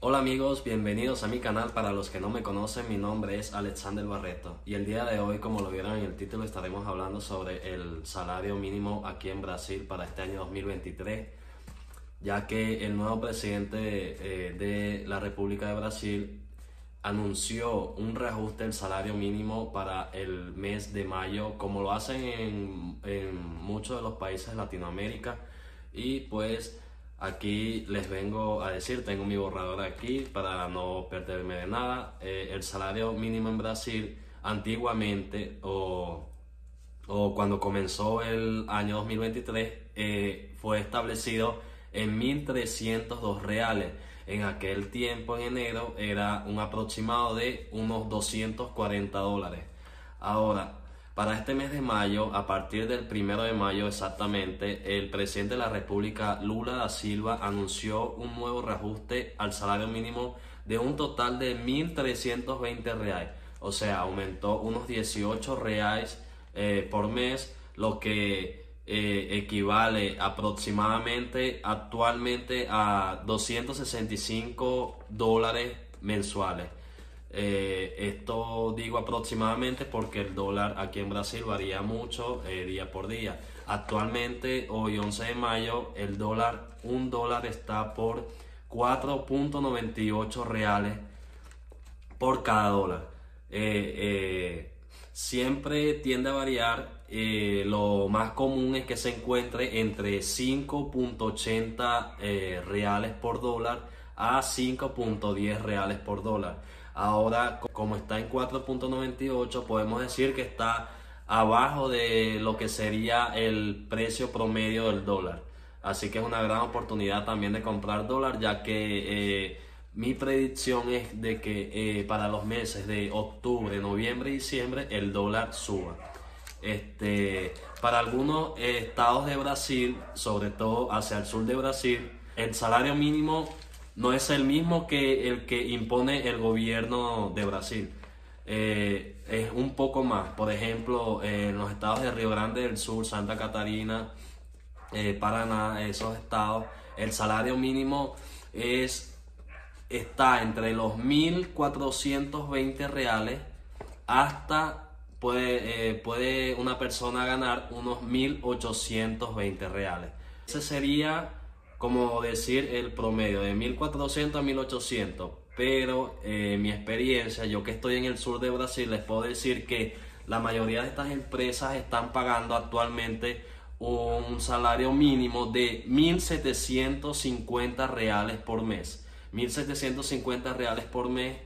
Hola amigos, bienvenidos a mi canal. Para los que no me conocen, mi nombre es Alexander Barreto y el día de hoy, como lo vieron en el título, estaremos hablando sobre el salario mínimo aquí en Brasil para este año 2023, ya que el nuevo presidente eh, de la República de Brasil anunció un reajuste del salario mínimo para el mes de mayo, como lo hacen en, en muchos de los países de Latinoamérica y pues Aquí les vengo a decir, tengo mi borrador aquí para no perderme de nada. Eh, el salario mínimo en Brasil antiguamente o, o cuando comenzó el año 2023 eh, fue establecido en 1.302 reales. En aquel tiempo, en enero, era un aproximado de unos 240 dólares. Ahora, para este mes de mayo, a partir del primero de mayo exactamente, el presidente de la República, Lula da Silva, anunció un nuevo reajuste al salario mínimo de un total de 1.320 reales. O sea, aumentó unos 18 reales eh, por mes, lo que eh, equivale aproximadamente actualmente a 265 dólares mensuales. Eh, esto digo aproximadamente porque el dólar aquí en Brasil varía mucho eh, día por día. Actualmente, hoy 11 de mayo, el dólar, un dólar está por 4.98 reales por cada dólar. Eh, siempre tiende a variar. lo más común es que se encuentre entre 5.80 reales por dólar a 5.10 reales por dólar. Ahora, como está en 4.98, podemos decir que está abajo de lo que sería el precio promedio del dólar. Así que es una gran oportunidad también de comprar dólar, ya que eh, mi predicción es de que eh, para los meses de octubre, noviembre y diciembre el dólar suba. Este, para algunos estados de Brasil, sobre todo hacia el sur de Brasil, el salario mínimo no es el mismo que el que impone el gobierno de Brasil. Eh, es un poco más. Por ejemplo, en los estados de Río Grande del Sur, Santa Catarina, eh, Paraná, esos estados, el salario mínimo es está entre los 1.420 reales hasta puede, eh, puede una persona ganar unos 1.820 reales. Ese sería como decir el promedio de 1400 a 1800, pero eh, mi experiencia, yo que estoy en el sur de Brasil, les puedo decir que la mayoría de estas empresas están pagando actualmente un salario mínimo de 1750 reales por mes. 1750 reales por mes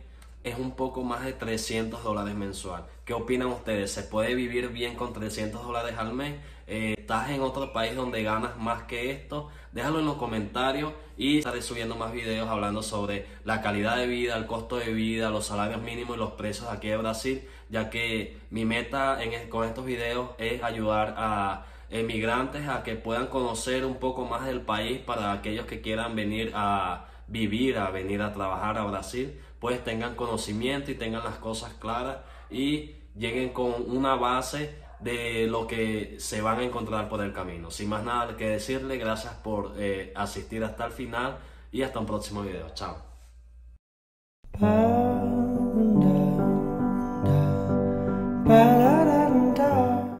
es un poco más de 300 dólares mensual. ¿Qué opinan ustedes? ¿Se puede vivir bien con 300 dólares al mes? Eh, ¿Estás en otro país donde ganas más que esto? Déjalo en los comentarios y estaré subiendo más videos hablando sobre la calidad de vida, el costo de vida, los salarios mínimos y los precios aquí de Brasil, ya que mi meta con estos videos es ayudar a emigrantes a que puedan conocer un poco más del país para aquellos que quieran venir a vivir, a venir a trabajar a Brasil, pues tengan conocimiento y tengan las cosas claras y lleguen con una base de lo que se van a encontrar por el camino. Sin más nada que decirle, gracias por eh, asistir hasta el final y hasta un próximo video. Chao.